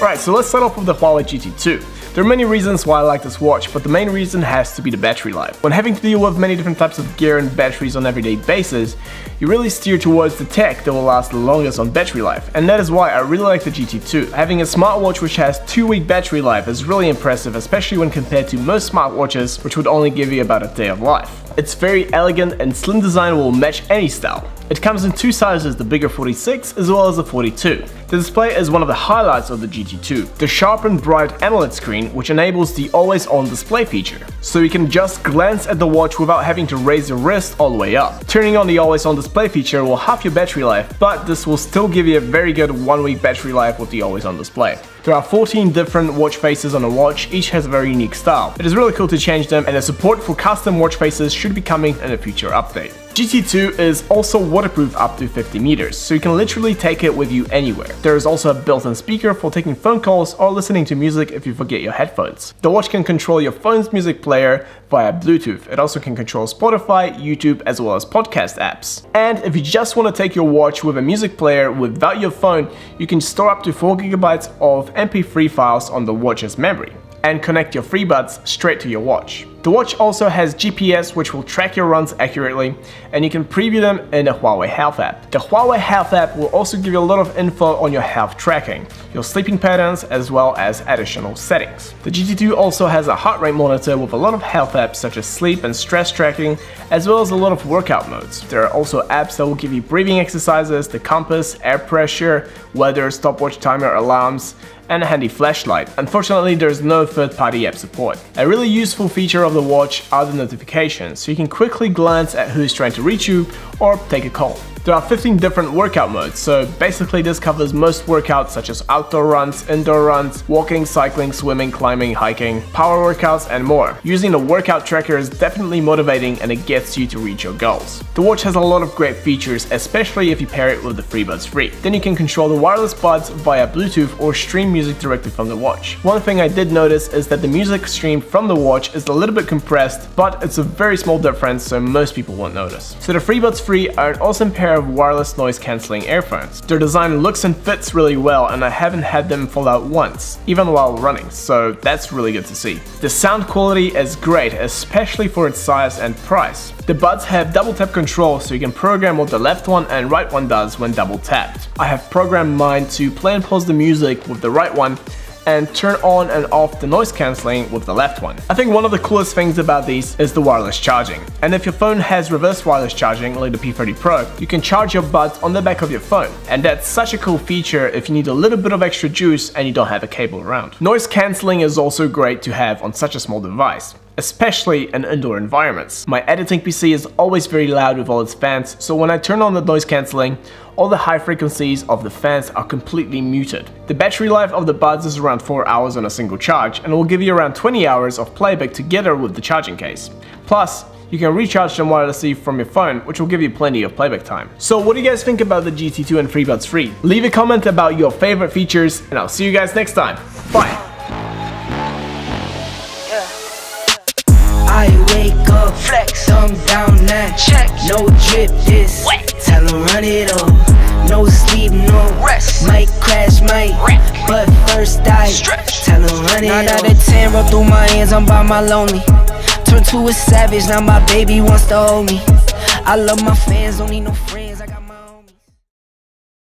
so let's start off with the Huawei GT2. There are many reasons why I like this watch, but the main reason has to be the battery life. When having to deal with many different types of gear and batteries on everyday basis, you really steer towards the tech that will last the longest on battery life, and that is why I really like the GT2. Having a smartwatch which has 2 week battery life is really impressive, especially when compared to most smartwatches which would only give you about a day of life. Its very elegant and slim design will match any style. It comes in two sizes, the bigger 46 as well as the 42. The display is one of the highlights of the GT2. The sharp and bright AMOLED screen which enables the always on display feature, so you can just glance at the watch without having to raise your wrist all the way up. Turning on the always on display feature will half your battery life, but this will still give you a very good one week battery life with the always on display. There are 14 different watch faces on the watch, each has a very unique style. It is really cool to change them and the support for custom watch faces should be coming in a future update. GT2 is also waterproof up to 50 meters, so you can literally take it with you anywhere. There is also a built-in speaker for taking phone calls or listening to music if you forget your headphones. The watch can control your phone's music player via Bluetooth. It also can control Spotify, YouTube, as well as podcast apps. And if you just want to take your watch with a music player without your phone, you can store up to 4 gigabytes of MP3 files on the watch's memory and connect your FreeBuds straight to your watch. The watch also has GPS which will track your runs accurately and you can preview them in the Huawei Health app. The Huawei Health app will also give you a lot of info on your health tracking, your sleeping patterns as well as additional settings. The GT2 also has a heart rate monitor with a lot of health apps such as sleep and stress tracking as well as a lot of workout modes. There are also apps that will give you breathing exercises, the compass, air pressure, weather, stopwatch timer alarms, and a handy flashlight. Unfortunately, there's no third-party app support. A really useful feature of the watch are the notifications, so you can quickly glance at who's trying to reach you or take a call. There are 15 different workout modes, so basically this covers most workouts such as outdoor runs, indoor runs, walking, cycling, swimming, climbing, hiking, power workouts and more. Using the workout tracker is definitely motivating and it gets you to reach your goals. The watch has a lot of great features, especially if you pair it with the FreeBuds 3. Then you can control the wireless buds via Bluetooth or stream music directly from the watch. One thing I did notice is that the music streamed from the watch is a little bit compressed, but it's a very small difference so most people won't notice. So the FreeBuds 3 are an awesome pair of wireless noise cancelling earphones. Their design looks and fits really well and I haven't had them fall out once, even while running, so that's really good to see. The sound quality is great, especially for its size and price. The buds have double tap control so you can program what the left one and right one does when double tapped. I have programmed mine to play and pause the music with the right one and turn on and off the noise cancelling with the left one. I think one of the coolest things about these is the wireless charging. And if your phone has reverse wireless charging like the P30 Pro, you can charge your buds on the back of your phone. And that's such a cool feature if you need a little bit of extra juice and you don't have a cable around. Noise cancelling is also great to have on such a small device especially in indoor environments. My editing PC is always very loud with all its fans, so when I turn on the noise cancelling, all the high frequencies of the fans are completely muted. The battery life of the buds is around 4 hours on a single charge and will give you around 20 hours of playback together with the charging case. Plus, you can recharge them wirelessly from your phone, which will give you plenty of playback time. So what do you guys think about the GT2 and FreeBuds 3? Leave a comment about your favorite features, and I'll see you guys next time. Bye! Up, flex, thumb down now. Check, no drip this. Wet. Tell him run it up. No sleep, no rest. Might crash, might wreck. But first I stretch. Tell him run it Nine up. out of ten, roll through my hands, I'm by my lonely. Turn to a savage, now my baby wants to hold me. I love my fans, don't need no friends.